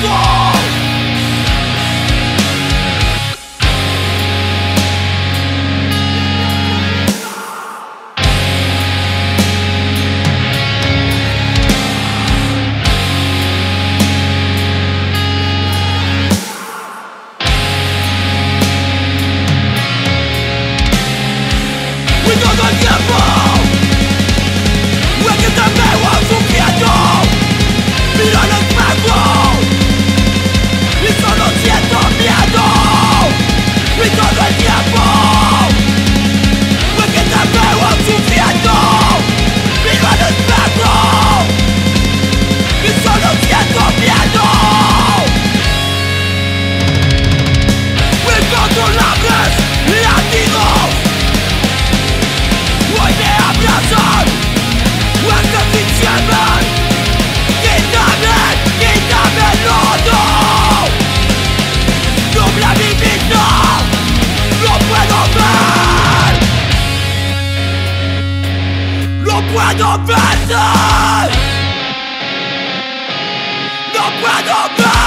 We're gonna get by! Puedo verte No puedo verte